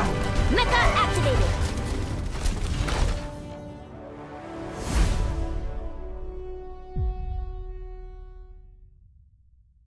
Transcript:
down!